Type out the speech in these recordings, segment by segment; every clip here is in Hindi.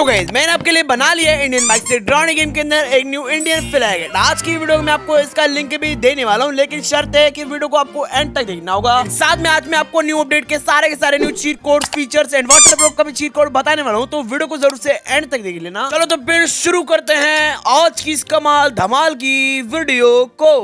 तो गैस मैंने आपके लिए बना लिया है इंडियन बाइक से ड्रॉनी गेम के अंदर एक न्यू इंडियन फ्लैग आज की वीडियो में आपको इसका लिंक भी देने वाला हूँ, लेकिन शर्त है कि वीडियो को आपको एंड तक देखना होगा। साथ में आज मैं आपको न्यू अपडेट के सारे के सारे new cheat code features and proof का भी चीट कोड बताने वाला हूँ तो वीडियो को ज़रूर से एंड तक देख लेना। चलो तो फिर शुरू करते हैं आज की इस कमाल धमाल की वीडियो को।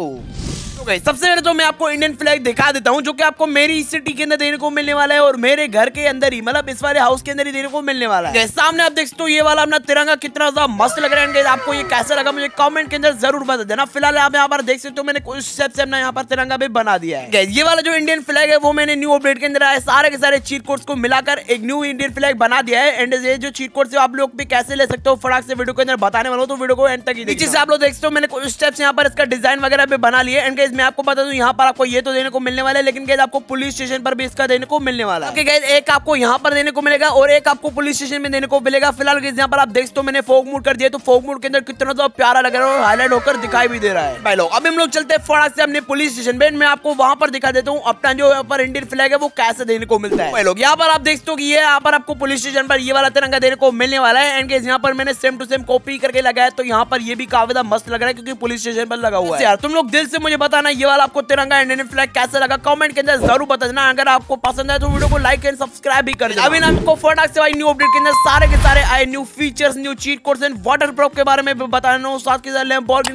गए सबसे पहले तो मैं आपको इंडियन फ्लैग दिखा देता हूँ जो कि आपको मेरी सिटी के अंदर देने को मिलने वाला है और मेरे घर के अंदर ही मतलब इस वाले हाउस के अंदर ही देने को मिलने वाला है। सामने आप देख सकते हो ये वाला अपना तिरंगा कितना ज़्यादा मस्त लग रहा है। आपको ये कैसा लगा मुझे कमेंट के अंदर ज़रूर बता देना। फ़िलहाल आप यहाँ पर देख सकते हो मैंने कुछ स्टेप से अपना यहाँ पर तिरंगा भी बना दिया है। ये वाला जो इंडियन फ्लैग है वो मैंने न्यू अपडेट के अंदर आया सारे के सारे चीट कोड्स को मिलाकर एक न्यू इंडियन फ्लैग बना दिया है। एंड ये जो चीट कोड से आप लोग भी कैसे ले सकते हो फटाक से वीडियो के अंदर बताने वाला हूँ तो वीडियो को एंड तक नीचे से आप लोग देख सकते हो मैंने कुछ स्टेप्स यहाँ पर इसका डिज़ाइन वगैरह भी बना लिया एंड मैं आपको बता दूँ यहाँ पर आपको ये तो देने को मिलने वाला है लेकिन गैस आपको पुलिस स्टेशन पर भी इसका देने को मिलने वाला है। गैस एक आपको यहाँ पर देने को मिलेगा और एक आपको पुलिस स्टेशन में देने को मिलेगा। फ़िलहाल गैस यहाँ पर आप देख तो मैंने फोक मूड कर दिया तो फोक मूड के अंदर कितना तो प्यारा लग रहा है और हाईलाइट होकर दिखाई भी दे रहा है। भाई लोग अब हम लोग चलते हैं फटाक से अपने पुलिस स्टेशन पे। मैं आपको वहाँ पर दिखा देता हूँ अपना जो यहाँ पर इंडियन फ्लैग है वो कैसे देने को मिलता है। लोग यहाँ पर आप देख हो कि ये यहाँ पर आपको पुलिस स्टेशन पर ये वाला तिरंगा देने को मिलने वाला है। एंड यहाँ पर मैंने सेम टू सेम कॉपी करके लगाया तो यहाँ पर ये भी काफ़ी मस्त लग रहा है क्योंकि पुलिस स्टेशन पर लगा हुआ है। यार तुम लोग दिल से मुझे बताना ये वाला आपको तिरंगा इंडियन फ्लैग कैसे लगा? कमेंट के अंदर ज़रूर बता देना अगर आपको पसंद है तो वीडियो को लाइक एंड सब्सक्राइब भी कर अभी आपको फटाक से न्यू अपडेट के अंदर सारे के सारे आए new features new cheat codes and waterproof के बारे में बताने। साथ के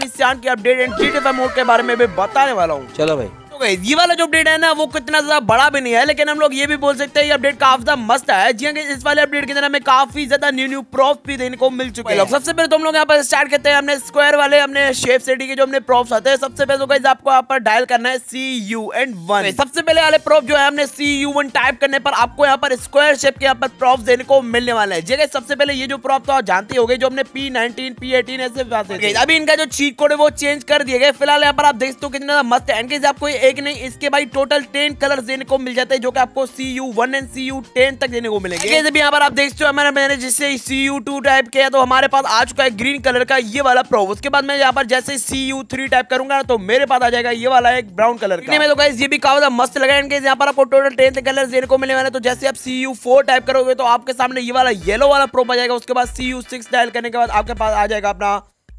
साथ की अपडेट एंड के बारे में भी बताने वाला हूँ। चलो भाई। गई ये वाला जो अपडेट है ना वो कितना ज़्यादा बड़ा भी नहीं है लेकिन हम लोग ये भी बोल सकते हैं ये अपडेट काफ़ी ज़्यादा मस्त है। जी हाँ, इस वाले अपडेट के अंदर हमें काफ़ी ज़्यादा न्यू न्यू प्रॉफ भी देने को मिल चुके हैं। सबसे पहले तो हम लोग यहाँ पर स्टार्ट करते हैं। अपने स्क्वायर वाले अपने शेप सिटी के जो अपने प्रॉफ्स आते हैं सबसे पहले तो गई आपको यहाँ पर डायल करना है सी यू एंड वन सबसे पहले वाले प्रॉफ जो है हमने सी यू वन टाइप करने पर आपको यहाँ पर स्क्वायर शेप के यहाँ पर प्रॉफ देने को मिलने वाला है। जगह सबसे पहले ये जो प्रॉफ तो आप जानते हो जो हमने पी नाइनटीन पी एटीन ऐसे अभी इनका जो चीट कोड है वो चेंज कर दिए गए। फ़िलहाल यहाँ पर आप देख सकते हो कितना मस्त है। आपको एक नहीं इसके भाई टोटल टेन कलर देने को मिल जाते हैं जो कि आपको C U one and C U ten तक देने को मिलेंगे। जैसे यहाँ पर आप देख सकते हो हमारे मैंने जिससे सी यू टू टाइप किया तो हमारे पास आ चुका है ग्रीन कलर का ये वाला प्रो उसके बाद मैं यहाँ पर जैसे सी यू थ्री टाइप करूँगा तो मेरे पास आ जाएगा ये वाला एक ब्राउन कलर का। में तो ये भी काफ़ी मस्त लगा इनके यहाँ पर आपको टोटल टेन कलर देने को मिलने वाले तो जैसे आप सी यू फोर टाइप करोगे तो आपके सामने ये वाला येलो वाला प्रो आ जाएगा। उसके बाद सी यू सिक्स डायल करने के बाद आपके पास आ जाएगा अपना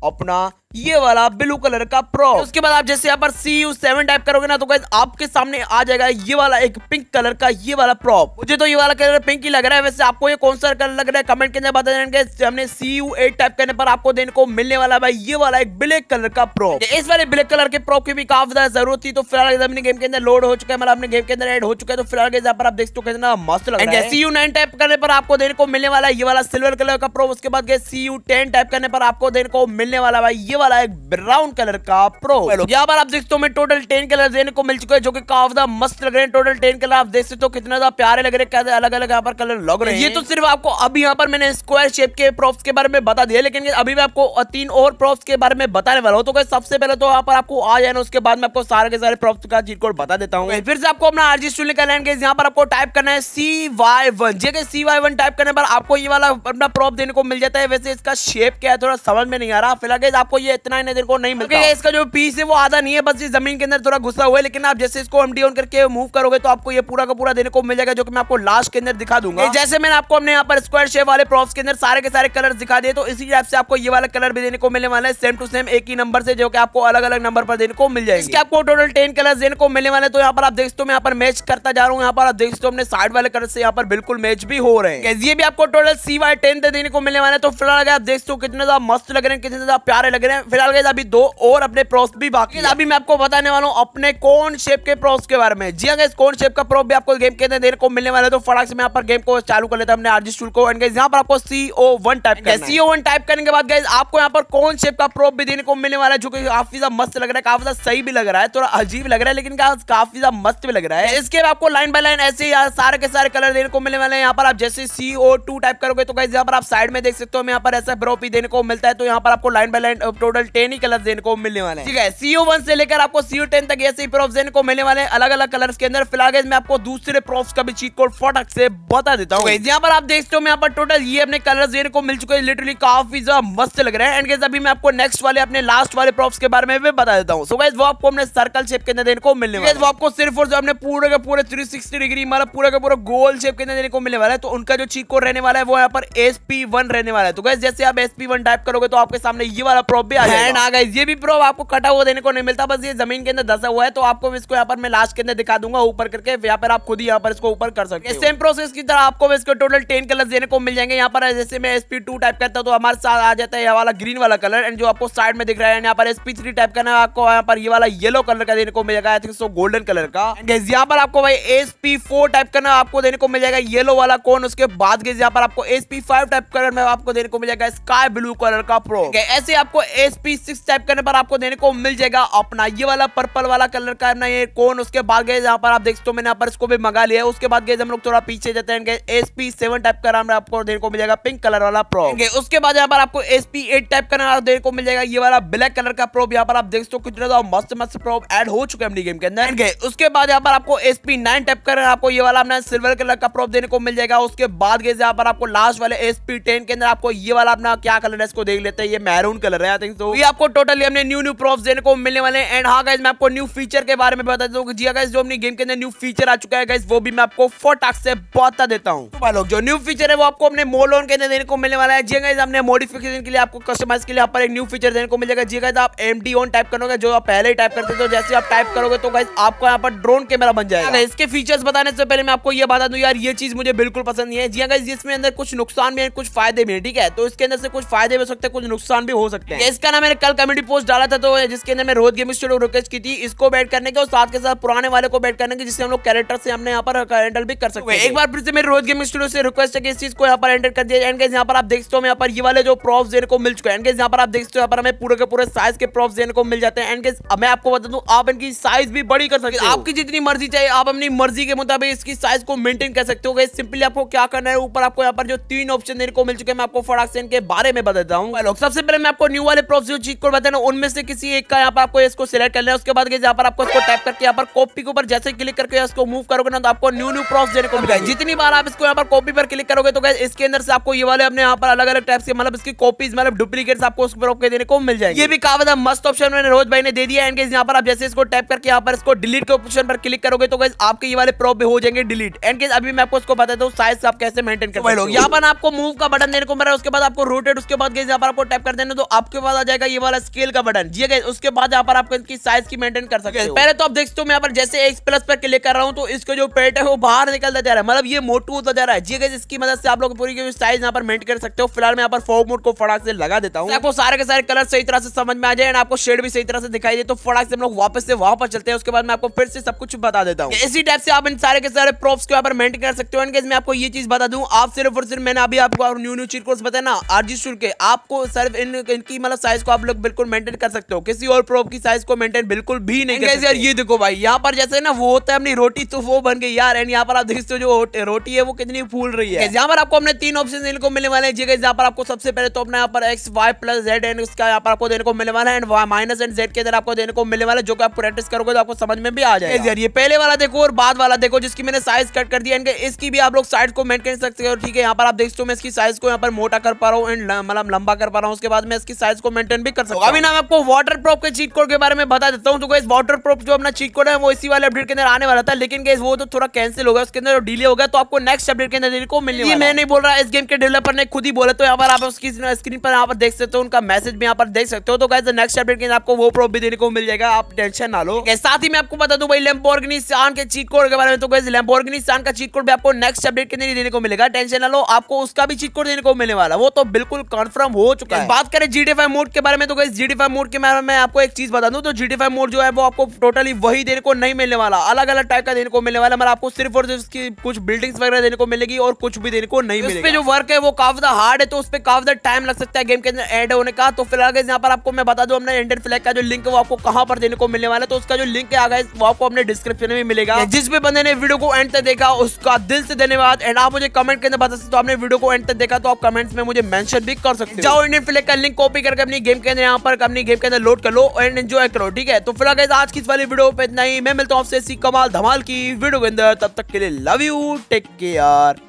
अपना ये वाला ब्लू कलर का प्रो उसके बाद आप जैसे यहाँ पर सी यू सेवन टाइप करोगे ना तो आपके सामने आ जाएगा ये वाला एक पिंक कलर का ये वाला प्रो मुझे तो ये वाला कलर पिंक ही लग रहा है। वैसे आपको ये कौन सा कलर लग रहा है कमेंट के अंदर बता देंगे हमने सी यू एट टाइप करने पर आपको देने को मिलने वाला भाई ये वाला एक ब्लैक कलर का प्रो इस वाले ब्लैक कलर के प्रो की भी काफ़ी ज़्यादा ज़रूरत थी तो फ़िलहाल अपने गेम के अंदर लोड हो चुका है। मतलब अपने गेम के अंदर एड हो चुका है तो फ़िलहाल यहाँ पर आप देख सकते हो मस्त लग रहा है। सी यू नाइन टाइप करने पर आपको देने को मिलने वाला है ये वाला सिल्वर कलर का प्रो उसके बाद सी यू टेन टाइप करने पर आपको देने को मिलने वाला भाई ये वाला एक ब्राउन कलर का प्रो यहाँ पर आप देख सकते हो मैं टोटल टेन कलर देने को मिल चुका है जो कि काफ़ी मस्त लग रहे हैं। टोटल टेन कलर आप देख सकते हो कितना ज़्यादा प्यारे लग रहे हैं कैसे अलग अलग यहाँ पर कलर लग रहे हैं। ये तो सिर्फ़ आपको अभी यहाँ पर मैंने स्क्वायर शेप के प्रोप्स के बारे में बता दिया लेकिन अभी मैं आपको तीन और प्रोप्स के बारे में बताने वाला हूँ। तो सबसे पहले तो यहाँ पर आपको आ जाए उसके बाद में आपको सारे के सारे प्रोप्स का चीट कोड बता देता हूँ। फिर से आपको अपना आरजी स्टूल का लैंड यहाँ पर आपको टाइप करना है C Y one J C Y one type करने पर आपको ये वाला अपना प्रॉप देने को मिल जाता है। वैसे इसका शेप क्या है थोड़ा समझ में नहीं आ रहा। फ़िलहाल आपको ये इतना ही देने को नहीं मिलता। okay, इसका जो पीस है वो आधा नहीं है बस ये ज़मीन के अंदर थोड़ा घुसा हुआ है लेकिन आप जैसे इसको एमडी ऑन करके मूव करोगे तो आपको ये पूरा का पूरा देने को मिल जाएगा जो कि मैं आपको लास्ट के अंदर दिखा दूँगा। जैसे मैंने आपको अपने यहाँ पर स्क्वायर शेप वाले प्रॉप्स के अंदर सारे के सारे कलर दिखा दिए तो इसी टाइप से आपको ये वाला कलर भी देने को मिलने वाला है सेम टू सेम एक ही नंबर से जो कि आपको अलग अलग नंबर पर देने को मिल जाएगी। इसके आपको टोटल टेन कलर देने को मिलने वाले तो यहाँ पर आप देख सकते हो मैं यहाँ पर मैच करता जा रहा हूँ यहाँ पर आप देख सकते हो अपने साइड वाले कलर से यहाँ पर बिल्कुल मैच भी हो रहे हैं। ये भी आपको टोटल सी वाई टेन देने को मिलने वाले तो फ़िलहाल आप देख सकते हो कितने ज़्यादा मस्त लग रहे हैं कितने ज़्यादा प्यारे लग रहे हैं फ़िलहाल अभी दो और अपने प्रोस भी बाकी अभी अभी मैं आपको बताने वाला हूँ अपने कौन शेप के प्रोस के बारे में। जी हाँ कौन शेप का प्रो भी आपको गेम के अंदर देर को मिलने वाला है तो फटाक से मैं यहाँ पर गेम को चालू कर लेता हूँ अपने आरजी टूल को। एंड यहाँ पर आपको सी ओ वन टाइप करना सी ओ वन टाइप करने के बाद गए आपको यहाँ पर कौन शेप का प्रो भी देने को मिलने वाला है जो कि काफ़ी ज़्यादा मस्त लग रहा है काफ़ी ज़्यादा सही भी लग रहा है थोड़ा अजीब लग रहा है लेकिन काफ़ी ज़्यादा मस्त भी लग रहा है। इसके बाद आपको लाइन बाय लाइन ऐसे सारे के सारे कलर देने को मिलने वाले हैं। यहाँ पर आप जैसे सी ओ टू टाइप करोगे तो यहाँ पर आप साइड में देख सकते हो यहाँ पर ऐसा प्रो भी देने को मिलता है तो यहाँ पर आपको line by line total ten he colour देने को मिलने वाले ठीक है सीओ वन से लेकर आपको सीओ टेन तक ऐसे ही प्रोफ देने को मिलने वाले अलग अलग कलर के अंदर। फ़िलहाल मैं आपको दूसरे प्रोफ्स का भी चीट कोड फटक से बता देता हूँ। यहाँ पर आप देखते हो यहाँ पर टोटल ये अपने कलर देने को मिल चुके हैं। लिटरली काफ़ी ज़्यादा मस्त लग रहा है। एंड अभी मैं आपको नेक्स्ट वाले अपने लास्ट वाले प्रोफ्स के बारे में भी बता देता हूँ। सो गाइस वो आपको अपने सर्कल शेप के अंदर देने को मिलने वाला वो आपको सिर्फ़ और जो अपने पूरे के पूरे 360 डिग्री मतलब पूरे का पूरा गोल शेप के अंदर देने को मिलने वाला है। तो उनका जो चीट कोड रहने वाला है वो यहाँ पर एस रहने वाला है। तो गाइस जैसे आप एस टाइप करोगे तो आपके सामने ये वाला प्रोप भी आ जाएगा। ये भी प्रोप आपको कटा हुआ देने को नहीं मिलता। बस ये ज़मीन के अंदर धसा हुआ है तो आपको इसको यहाँ पर मैं लास्ट के अंदर दिखा दूँगा ऊपर करके। यहाँ पर आप खुद ही यहाँ पर इसको ऊपर कर सकते सेम प्रोसेस की तरह आपको इसको टोटल टेन कलर देने को मिल जाएँगे। यहाँ पर जैसे मैं एसपी टू टाइप करता हूँ तो हमारे साथ आ जाता है ये वाला ग्रीन वाला कलर एंड जो आपको साइड में दिख रहा है यहाँ पर एसपी थ्री टाइप करना आपको यहाँ पर ये वाला येलो कलर का देने को मिल जाएगा I think so golden colour का। यहाँ पर आपको भाई एस पी फोर टाइप करना आपको देने को मिल जाएगा येलो वाला कौन उसके बाद यहाँ पर आपको S P five type colour में आपको देने को मिल जाएगा स्काई ब्लू कलर का प्रो ऐसे आपको एस पी सिक्स टाइप करने पर आपको देने को मिल जाएगा अपना ये वाला पर्पल वाला कलर का ना ये कौन उसके बाद गए यहाँ पर आप देख सकते हो मैंने यहाँ पर इसको भी मंगा लिया है। उसके बाद गए हम लोग थोड़ा पीछे जाते हैं एस पी सेवन टाइप का आपको देने को मिल जाएगा पिंक कलर वाला प्रो उसके बाद यहाँ पर आपको एस पी एट टाइप का देने को मिल जाएगा ये वाला ब्लैक कलर का प्रोब यहाँ पर आप देख सकते हो कितना मस्त मस्त प्रोब एड हो चुके हैं गेम के अंदर। उसके बाद यहाँ पर आपको एस पी नाइन टाइप कर आपको ये वाला अपना सिल्वर कलर का प्रोप देने को मिल जाएगा। उसके बाद गए यहाँ पर आपको लास्ट वाले एस पी टेन के अंदर आपको ये वाला अपना क्या कलर है इसको देख लेते हैं। ये मैरून कलर है आई तो ये आपको टोटली हमने न्यू न्यू प्रोप देने को मिलने वाले हैं। एंड हाँ गाइज़ मैं आपको न्यू फीचर के बारे में बता दूँ जी गाइज़ जो अपनी गेम के अंदर न्यू फीचर आ चुका है गाइज़ वो भी मैं आपको फोटाक से बता देता हूँ। तो लोग जो न्यू फीचर है वो आपको अपने मोलोन के अंदर देने को मिलने वाला है। जी गाइज़ हमने मॉडिफिकेशन के लिए आपको कस्टमाइज के लिए यहाँ पर एक न्यू फीचर देने को मिलेगा जी गाइज़ आप एम डी ऑन टाइप करोगे जो आप पहले ही टाइप करते थे जैसे आप टाइप करोगे तो गाइज़ आपको यहाँ पर ड्रोन कैमरा बन जाएगा। इसके फीचर्स बताने से पहले मैं आपको ये बता दूँ यार ये चीज़ मुझे बिल्कुल पसंद नहीं है। जी हाँ इसमें अंदर कुछ नुकसान भी है कुछ फ़ायदे भी है ठीक है? तो इसके अंदर से कुछ फ़ायदे भी हो सकते हैं कुछ नुकसान भी हो सकते हैं। इसका ना मैंने कल कमेडी पोस्ट डाला था तो जिसके अंदर मैं रोज गेम स्टूडियो रिक्वेस्ट की थी इसको बैठ करने के और साथ के साथ पुराने वाले को बैठ करने के जिससे हम लोग कैरेक्टर से हमने यहाँ पर हैंडल भी कर सकते हैं। एक बार फिर से मेरे रोज गेम स्टूडियो से रिक्वेस्ट है कि इस चीज़ को यहाँ पर एंटर कर दिया एंड यहाँ पर आप देख सकते हो यहाँ पर ये वाले जो प्रॉफ्स देने को मिल चुके हैं। एंड यहाँ पर आप देख सकते हो यहाँ पर हमें पूरे के पूरे साइज़ के प्रॉफ्स देने को मिल जाते हैं। एंड मैं आपको बता दूँ आप इनकी साइज़ भी बड़ी कर सकते हैं। आपकी जितनी मर्ज़ी चाहिए आप अपनी मर्ज़ी के मुताबिक इसकी साइज़ को मेंटेन कर सकते हो। सिंपली आपको क्या करना है ऊपर आपको यहाँ पर जो तीन ऑप्शन देने को मिल चुके हैं मैं आपको फटाक से इनके बारे में बताता हूँ। सबसे पहले मैं आपको न्यू वाले प्रोफ जो चीज़ को बताना उनमें से किसी एक का यहाँ पर आपको इसको सिलेक्ट करना है उसके बाद यहाँ पर आपको इसको टैप करके यहाँ पर कॉपी के ऊपर जैसे क्लिक करके इसको मूव करोगे ना तो आपको न्यू न्यू प्रोफ देने को मिलेगा। जितनी बार आप इसको यहाँ पर कॉपी पर क्लिक करोगे तो इसके अंदर से आपको ये वाले अपने यहाँ पर अलग अलग टाइप के मतलब इसकी कॉपीज मतलब डुप्लीकेट आपको उस प्रोफ के देने को मिल जाएगी। ये भी काफ़ी मस्त ऑप्शन मैंने रोज भाई ने दे दिया एंड यहाँ पर आप जैसे इसको टैप करके यहाँ पर इसको डिलीट के ऑप्शन पर क्लिक करोगे तो आपके ये वाले प्रोप भी हो जाएँगे डिलीट एंड केस अभी मैं आपको उसको बताता हूँ साइज़ आप कैसे मेंटेन कर यहाँ पर आपको मूव का बटन देने को मिल रहा है उसके बाद आपको रोटेट उसके बाद यहाँ पर आपको टैप कर देना तो आपके पास आ जाएगा ये वाला स्केल का बटन। जी गए उसके बाद यहाँ पर आपको इसकी साइज़ की मेंटेन कर सकते हैं पहले तो आप देखते हो मैं यहाँ पर जैसे एक्स प्लस पर क्लिक कर रहा हूँ तो इसका जो पेट है वो बाहर निकलता जा रहा है। मतलब ये मोटू होता जा रहा है। जी गए इसकी मदद से आप लोग पूरी साइज़ यहाँ पर मेंटेन कर सकते हो। फ़िलहाल मैं यहाँ पर फोक मोड को फटाक से लगा देता हूँ। आपको सारे के सारे कलर सही तरह से समझ में आ जाए आपको शेड भी सही तरह से दिखाई दे तो फटाक से हम लोग वापस से वहाँ पर चलते हैं। उसके बाद मैं आपको फिर से सब कुछ बता देता हूँ। इसी टाइप से आप इन सारे के सारे प्रोप्स को यहाँ पर मेंटेन कर सकते हो। एंड मैं आपको ये चीज़ बता दूँ आप सिर्फ़ और सिर्फ़ मैंने अभी आपको न्यू न्यू चीज़ कोर्स बताया ना आरजी स्टूल के आपको सिर्फ़ इन इनकी मतलब साइज़ को आप लोग बिल्कुल मेंटेन कर सकते हो। किसी और प्रोप की साइज़ को मेंटेन बिल्कुल भी नहीं कर यार ये देखो भाई यहाँ पर जैसे ना वो होता है अपनी रोटी तो वो बन गई। यार एंड यहाँ पर आप देखते हो जो रोटी है वो कितनी फूल रही है। यहाँ पर आपको अपने तीन ऑप्शन इनको मिलने वाले हैं। यहाँ पर आपको सबसे पहले तो अपना यहाँ पर X Y plus Z and उसका यहाँ पर आपको देने को मिलने वाला है। एंड माइनस एंड जेड के अंदर आपको देने को मिलने वाला है जो कि आप प्रैक्टिस करोगे तो आपको समझ में भी आ जाएगा। यार ये पहले वाला देखो और बाद वाला देखो जिसकी मैंने साइज़ कट कर दिया इसकी भी आप लोग साइज़ को मेंटेन सकते हो। ठीक है यहाँ पर आप देखते हो मैं इसकी साइज़ को यहाँ पर मोटा कर पा रहा हूँ एंड मतलब लंबा कर पा रहा हूँ। उसके बाद मैं इसकी साइज़ को मेंटेन भी कर सकता हूँ अभी ना मैं आपको वाटर प्रूफ के चीट कोड के बारे में बता देता हूँ। तो इस वाटर प्रूफ जो अपना चीट कोड है वो इसी वाले अपडेट के अंदर आने वाला था। लेकिन वो तो थोड़ा कैंसिल होगा उसके अंदर डिले होगा तो आपको नेक्स्ट अपडेट के अंदर को मिलने मैं नहीं बोल रहा इस गेम के डेवलपर ने खुद ही बोला तो यहाँ पर आप उसकी स्क्रीन पर यहाँ पर देख सकते हो उनका मैसेज भी यहाँ पर देख सकते हो। तो गाइस नेक्स्ट अपडेट के अंदर आपको वो प्रूफ भी देने को मिल जाएगा आप टेंशन ना लो। साथ ही मैं आपको बता दूँ भाई लैम्बोर्गिनी सान के चीट कोड के बारे में तो गाइस लैम्बोर्गिनी सान का चीट कोड भी आपको नेक्स्ट अपडेट के अंदर देने को मिलेगा। टेंशन ना लो आपको उसका भी चीट कोड देने को मिलने वाला वो तो बिल्कुल कंफर्म हो चुका है। बात करें फाइव मोड के बारे में तो गाइस जीडी फाइव मोड के बारे में आपको एक चीज़ बता दूँ तो जीडी फाइव मोड जो है वो आपको टोटली वही देने को नहीं मिलने वाला। अलग अलग टाइप का देने को मिलने वाला मतलब आपको सिर्फ़ और उसकी कुछ बिल्डिंग्स वगैरह देने को मिलेगी और कुछ भी देने को नहीं मिलेगा। जो वर्क है वो काफ़ी हार्ड है तो उस पर काफ़ी टाइम लग सकता है गेम के अंदर एड होने का। तो फ़िलहाल यहाँ पर आपको मैं बता दूँ अपने इंडियन फ्लैग का जो लिंक है वो आपको कहाँ पर देने को मिलने वाला है तो उसका जो लिंक है आगे वो आपको अपने डिस्क्रिप्शन में मिलेगा। जिस भी बंदे ने वीडियो को एंड तक देखा उसका दिल से धन्यवाद। एंड आप मुझे कमेंट के अंदर बता सकते हो आपने वीडियो को एंड तक देखा तो आप कमेंट्स में मुझे मेंशन भी कर सकते हो। जाओ इंडियन फ्लैग का लिंक कॉपी करके अपनी गेम के अंदर यहाँ पर अपनी गेम के अंदर लोड कर लो एंड एंजॉय करो, ठीक है? तो फ़िलहाल आज की इस वाली वीडियो पे इतना ही। मैं मिलता हूँ आपसे कमाल धमाल की वीडियो के अंदर। तब तक के लिए love you take care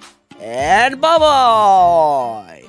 and bye